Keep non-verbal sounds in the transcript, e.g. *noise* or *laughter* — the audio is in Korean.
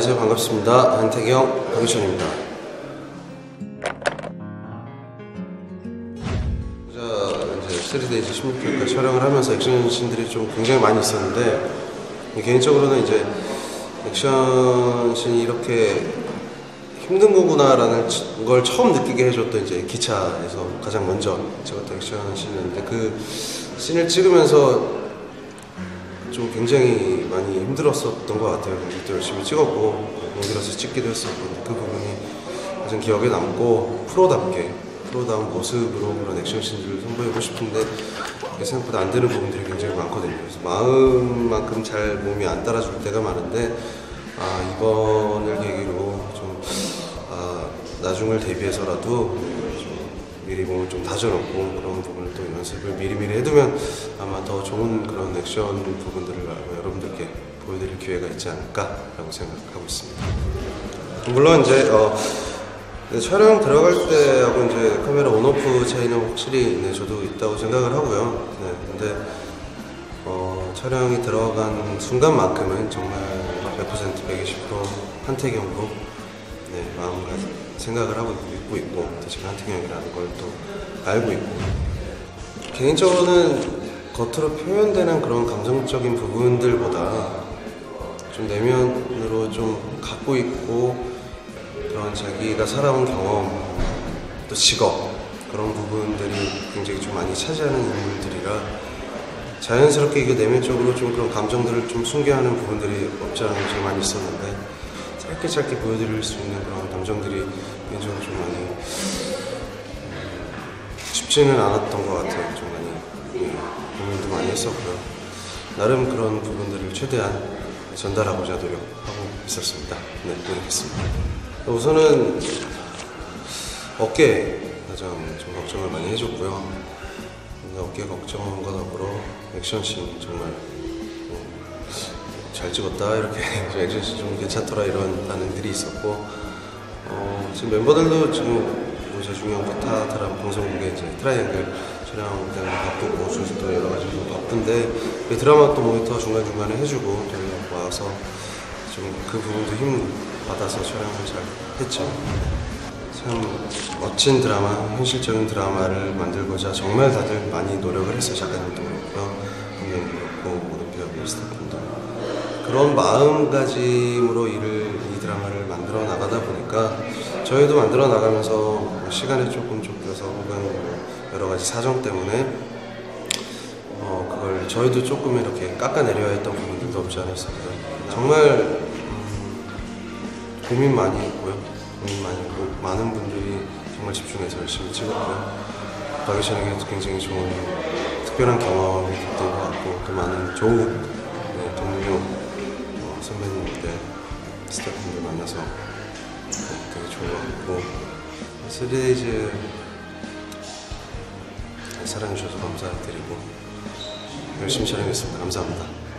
안녕하세요. 반갑습니다. 한태경, 박유천입니다. 자, 이제 3days 16회까지 촬영을 하면서 액션씬들이 좀 굉장히 많이 있었는데 개인적으로는 이제 액션씬이 이렇게 힘든 거구나라는 걸 처음 느끼게 해줬던 이제 기차에서 가장 먼저 찍었던 액션씬인데 그 씬을 찍으면서 좀 굉장히 많이 힘들었었던 것 같아요. 그때 열심히 찍었고 연기라서 찍기도 했었고 근데 그 부분이 가장 기억에 남고 프로답게 프로다운 모습으로 그런 액션씬들을 선보이고 싶은데 생각보다 안 되는 부분들이 굉장히 많거든요. 그래서 마음만큼 잘 몸이 안 따라줄 때가 많은데 아 이번을 계기로 좀 아, 나중을 대비해서라도 좀 미리 몸을 좀 다져놓고 그런 부분을 또 연습을 미리미리 해두면 아마 더 좋은 그런 액션 부분들을 여러분들께 보여드릴 기회가 있지 않을까라고 생각하고 있습니다. 물론 이제 어, 네, 촬영 들어갈 때하고 이제 카메라 온오프 차이는 확실히 네, 저도 있다고 생각을 하고요. 네, 근데 어, 촬영이 들어간 순간만큼은 정말 100% 120% 한태경으로 네, 마음과 생각을 하고 있고 있고 또 지금 한태경이라는 걸 또 알고 있고 개인적으로는 겉으로 표현되는 그런 감정적인 부분들보다 좀 내면으로 좀 갖고 있고 그런 자기가 살아온 경험 또 직업 그런 부분들이 굉장히 좀 많이 차지하는 인물들이라 자연스럽게 이게 내면적으로 좀 그런 감정들을 좀 숨겨야 하는 부분들이 없지 않아 좀 많이 있었는데 짧게 짧게 보여드릴 수 있는 그런 감정들이 개인적으로 좀 많이 음, 쉽지는 않았던 것 같아요. 좀 많이 많이 했었고요. 나름 그런 부분들을 최대한 전달하고자 노력하고 있었습니다. 네, 노력했습니다. 우선은 어깨 가장 좀 걱정을 많이 해줬고요. 어깨 걱정과 더불어 액션씬 정말 어, 잘 찍었다 이렇게 *laughs* 액션씬 좀 괜찮더라 이런 반응들이 있었고 어, 지금 멤버들도 지금 뭐 재중형 포타트랑 방송국에 이제 트라이앵글 촬영 때문에 바쁘고 준수도 여러 가지 좀 바쁜데 이 드라마 또 모니터 중간 중간에 해주고 또 와서 좀 그 부분도 힘 받아서 촬영을 잘 했죠. 참 멋진 드라마, 현실적인 드라마를 만들고자 정말 다들 많이 노력을 했어요. 작가님도 그렇고요, 감독님도 그렇고 모든 배우들 스태프분도 그런 마음가짐으로 일을 이 드라마를 만들어 나가다 보니까 저희도 만들어 나가면서 뭐 시간에 조금 쫓겨서 혹은 뭐 여러 가지 사정 때문에 어 그걸 저희도 조금 이렇게 깎아내려야 했던 부분들도 없지 있었고요. 정말 음, 고민 많이 했고요. 고민 많이 했고 많은 분들이 정말 집중해서 열심히 찍었고요. 박유찬에게도 굉장히 좋은 특별한 경험이 됐던 것 같고 또 많은 좋은 네, 동료 어, 선배님들 스태프분들 만나서 되게 좋았고 3days 사랑해주셔서 감사드리고 열심히 촬영했습니다. 감사합니다.